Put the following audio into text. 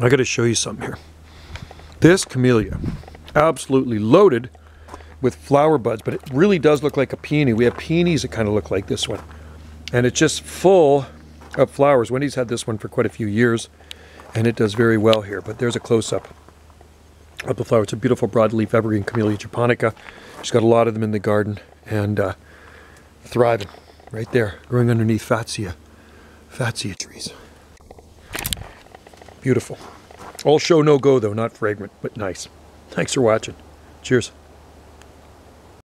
I got to show you something here. This camellia, absolutely loaded with flower buds, but it really does look like a peony. We have peonies that kind of look like this one. And it's just full of flowers. Wendy's had this one for quite a few years, and it does very well here. But there's a close-up of the flower. It's a beautiful broadleaf evergreen Camellia japonica. She's got a lot of them in the garden, and uh, thriving right there, growing underneath Fatsia, Fatsia trees. Beautiful. All show no go though, not fragrant, but nice. Thanks for watching. Cheers.